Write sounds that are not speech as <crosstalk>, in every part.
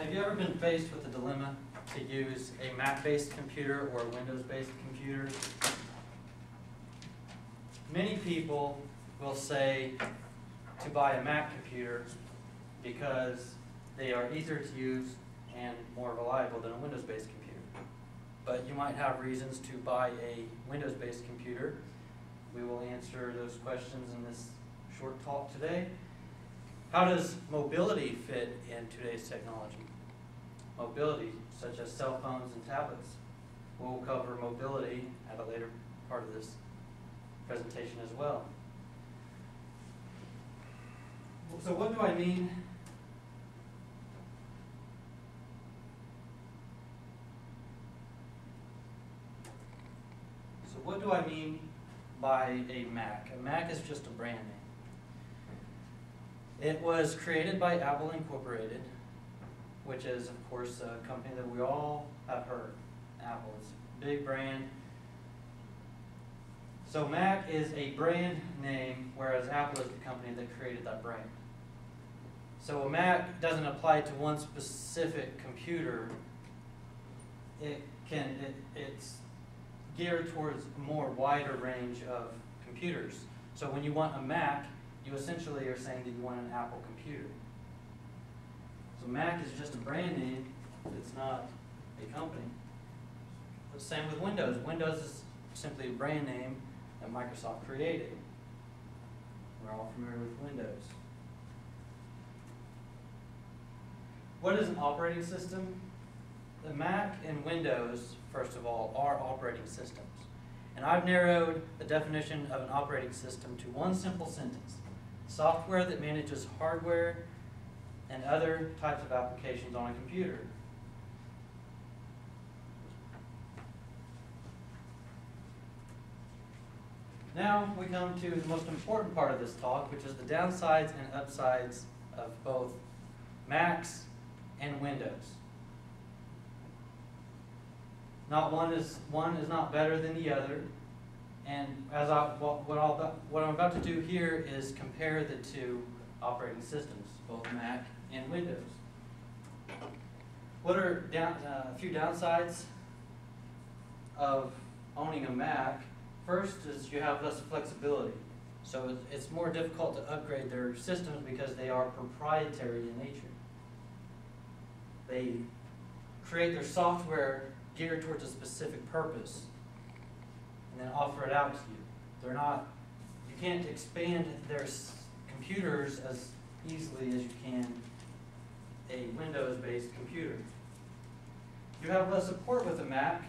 Have you ever been faced with the dilemma to use a Mac-based computer or a Windows-based computer? Many people will say to buy a Mac computer because they are easier to use and more reliable than a Windows-based computer. But you might have reasons to buy a Windows-based computer. We will answer those questions in this short talk today. How does mobility fit in today's technology? Mobility, such as cell phones and tablets. We'll cover mobility at a later part of this presentation as well. So what do I mean? So what do I mean by a Mac? A Mac is just a brand name. It was created by Apple Incorporated, which is, of course, a company that we all have heard. Apple is a big brand. So Mac is a brand name, whereas Apple is the company that created that brand. So a Mac doesn't apply to one specific computer. It can, it, it's geared towards a more wider range of computers. So when you want a Mac, you essentially are saying that you want an Apple computer. So Mac is just a brand name, it's not a company. The same with Windows. Windows is simply a brand name that Microsoft created. We're all familiar with Windows. What is an operating system? The Mac and Windows, first of all, are operating systems. And I've narrowed the definition of an operating system to one simple sentence. Software that manages hardware and other types of applications on a computer. Now we come to the most important part of this talk, which is the downsides and upsides of both Macs and Windows. Not one is one is not better than the other, and as I what, what, I'll, what I'm about to do here is compare the two operating systems, both Mac and Windows. What are down, uh, a few downsides of owning a Mac? First is you have less flexibility. So it's- it's more difficult to upgrade their systems because they are proprietary in nature. They create their software geared towards a specific purpose and then offer it out to you. They're not, you can't expand their computers as easily as you can a Windows-based computer. You have less support with a Mac,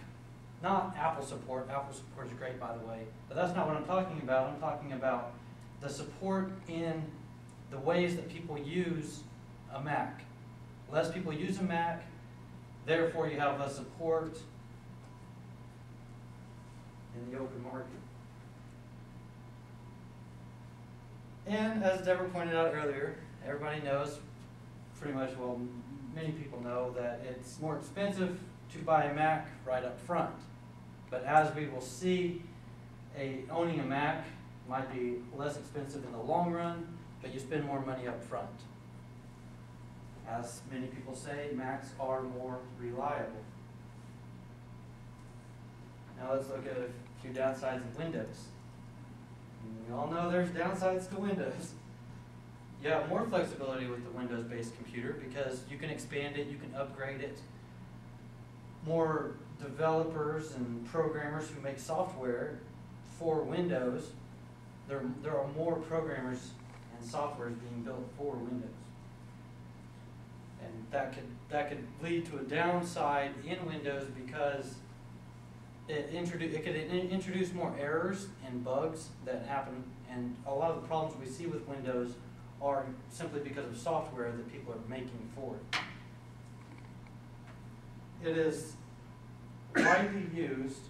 not Apple support. Apple support is great, by the way, but that's not what I'm talking about. I'm talking about the support in the ways that people use a Mac. Less people use a Mac, therefore you have less support in the open market. And as Deborah pointed out earlier, everybody knows, pretty much, well, many people know that it's more expensive to buy a Mac right up front. But as we will see, a, owning a Mac might be less expensive in the long run, but you spend more money up front. As many people say, Macs are more reliable. Now let's look at a few downsides of Windows. We all know there's downsides to Windows. You have more flexibility with the Windows-based computer because you can expand it, you can upgrade it. More developers and programmers who make software for Windows, there, there are more programmers and softwares being built for Windows. And that could, that could lead to a downside in Windows because it introduce, it could in- introduce more errors and bugs that happen, and a lot of the problems we see with Windows are simply because of software that people are making for it. It is widely used,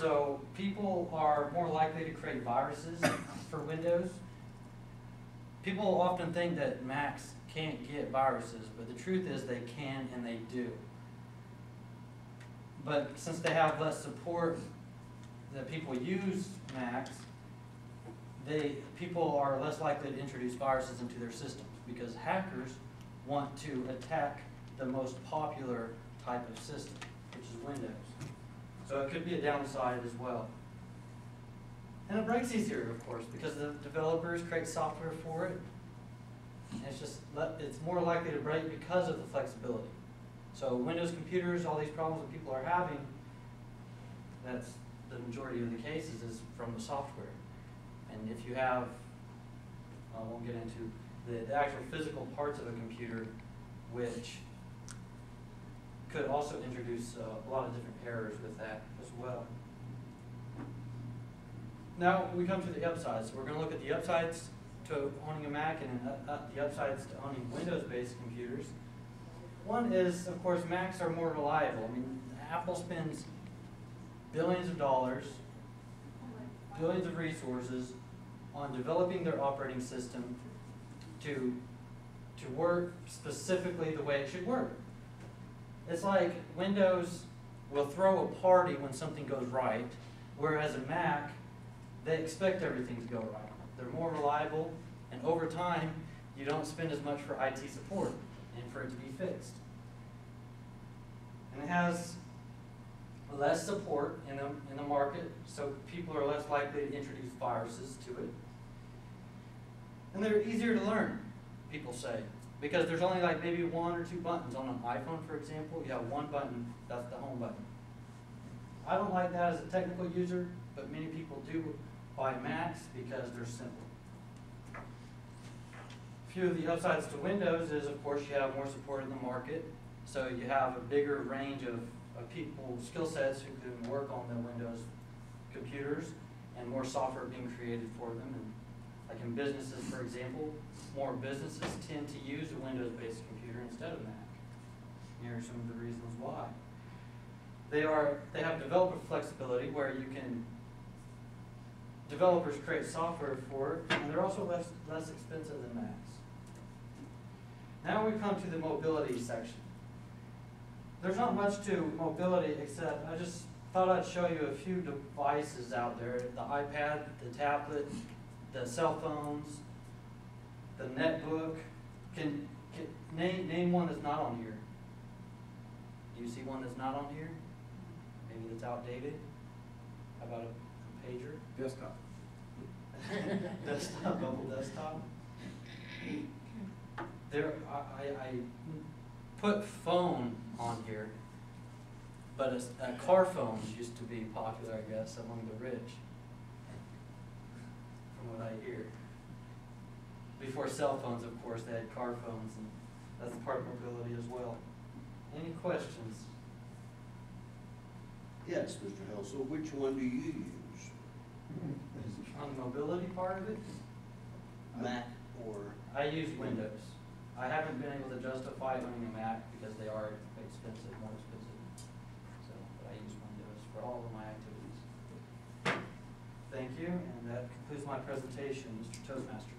so people are more likely to create viruses for Windows. People often think that Macs can't get viruses, but the truth is they can and they do. But since they have less support that people use Macs, they, people are less likely to introduce viruses into their systems because hackers want to attack the most popular type of system, which is Windows. So it could be a downside as well. And it breaks easier, of course, because the developers create software for it. And it's just, it's more likely to break because of the flexibility. So Windows computers, all these problems that people are having, that's the majority of the cases is from the software. And if you have, I won't get into the, the actual physical parts of a computer, which could also introduce uh, a lot of different errors with that as well. Now, we come to the upsides. We're gonna look at the upsides to owning a Mac and uh, uh, the upsides to owning Windows-based computers. One is, of course, Macs are more reliable. I mean, Apple spends billions of dollars, billions of resources on developing their operating system to, to work specifically the way it should work. It's like Windows will throw a party when something goes right, whereas a Mac, they expect everything to go right. They're more reliable, and over time, you don't spend as much for IT support and for it to be fixed. And it has less support in the, in the market, so people are less likely to introduce viruses to it. And they're easier to learn, people say, because there's only like maybe one or two buttons. On an iPhone, for example, you have one button, that's the home button. I don't like that as a technical user, but many people do buy Macs because they're simple. Few of the upsides to Windows is, of course, you have more support in the market, so you have a bigger range of, of people, skill sets who can work on the Windows computers, and more software being created for them. And like in businesses, for example, more businesses tend to use a Windows-based computer instead of Mac. Here are some of the reasons why. They are, they have developer flexibility where you can, developers create software for it, and they're also less, less expensive than Macs. Now we come to the mobility section. There's not much to mobility except I just thought I'd show you a few devices out there. The iPad, the tablet, the cell phones, the netbook. Can, can, name, name one that's not on here. Do you see one that's not on here? Maybe that's outdated? How about a, a pager? Desktop. <laughs> desktop, double desktop. There, I, I, put phone on here, but a, uh, car phones used to be popular, I guess, among the rich. From what I hear. Before cell phones, of course, they had car phones, and that's part of mobility as well. Any questions? Yes, Mr. Helscel, which one do you use? On the mobility part of it, Mac or, I use Windows. I haven't been able to justify owning a Mac because they are expensive, more expensive. So, but I use Windows for all of my activities. Thank you, and that concludes my presentation, Mr. Toastmaster.